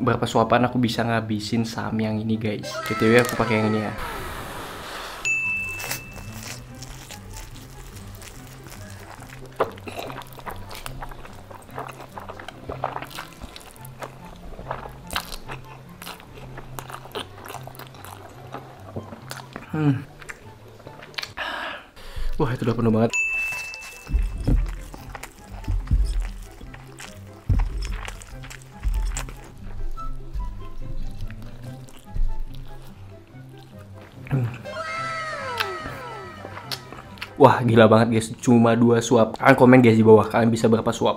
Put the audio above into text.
berapa suapan aku bisa ngabisin saham yang ini guys. BTW aku pakai yang ini ya. Hmm. Wah itu udah penuh banget. Wah gila banget guys, cuma dua suap. Kalian komen guys di bawah, kalian bisa berapa suap?